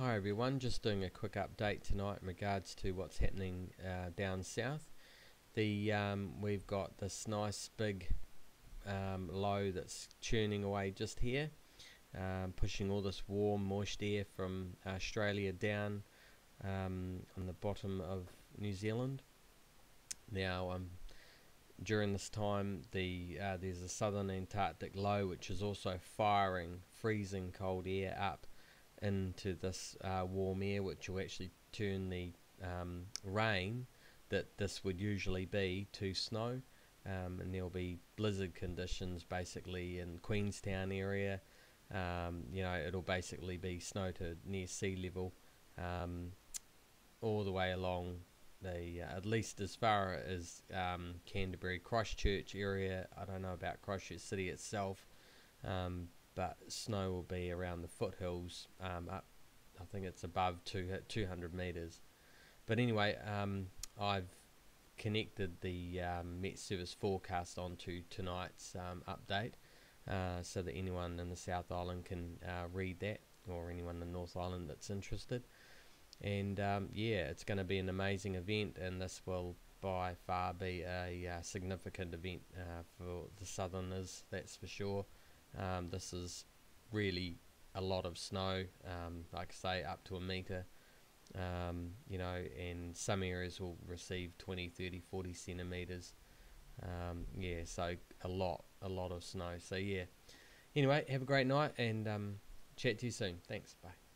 Hi everyone, just doing a quick update tonight in regards to what's happening uh, down south. The um, We've got this nice big um, low that's churning away just here, um, pushing all this warm moist air from Australia down um, on the bottom of New Zealand. Now um, during this time the uh, there's a southern Antarctic low which is also firing freezing cold air up into this uh, warm air, which will actually turn the um, rain that this would usually be to snow. Um, and there'll be blizzard conditions basically in Queenstown area. Um, you know, it'll basically be snow to near sea level um, all the way along the uh, at least as far as um, Canterbury Christchurch area. I don't know about Christchurch City itself, um, but snow will be around the foothills um, up I think it's above two, 200 meters but anyway um, I've connected the um, Met Service forecast onto tonight's um, update uh, so that anyone in the South Island can uh, read that or anyone in the North Island that's interested. And um, yeah it's going to be an amazing event and this will by far be a, uh, significant event uh, for the Southerners that's for sure um, this is really a lot of snow, um, like I say, up to a metre. Um, you know, and some areas will receive 20, 30, 40 centimetres. Um, yeah, so a lot, a lot of snow. So, yeah. Anyway, have a great night and um, chat to you soon. Thanks. Bye.